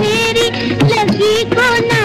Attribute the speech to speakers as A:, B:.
A: मेरी लगी को ना